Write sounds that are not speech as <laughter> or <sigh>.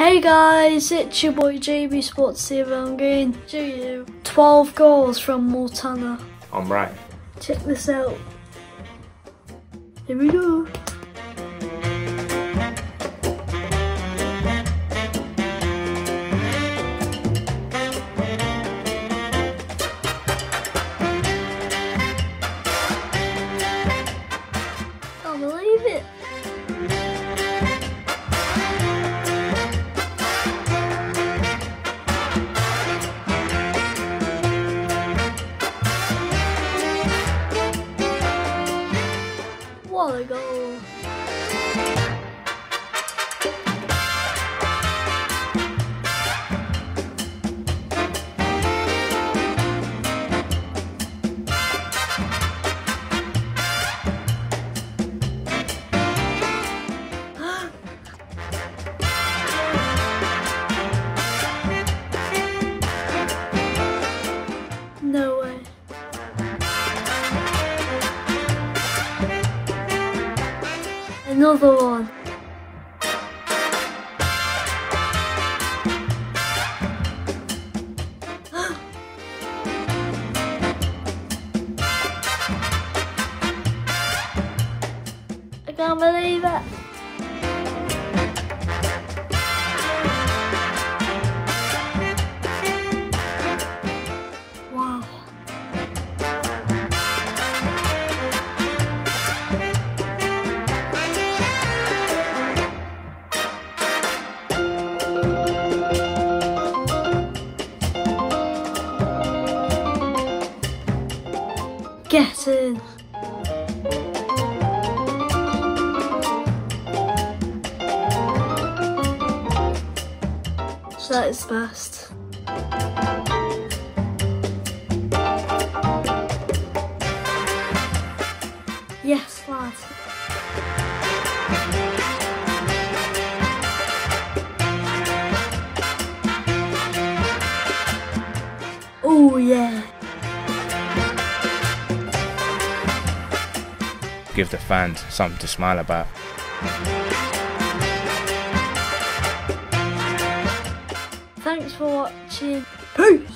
Hey guys, it's your boy JB Sports TV. I'm going you 12 goals from Montaño. I'm right. Check this out. Here we go. What Another one. <gasps> I can't believe it. Get that is best. Yes, lad. Oh yeah. Give the fans something to smile about. Thanks for watching. Peace.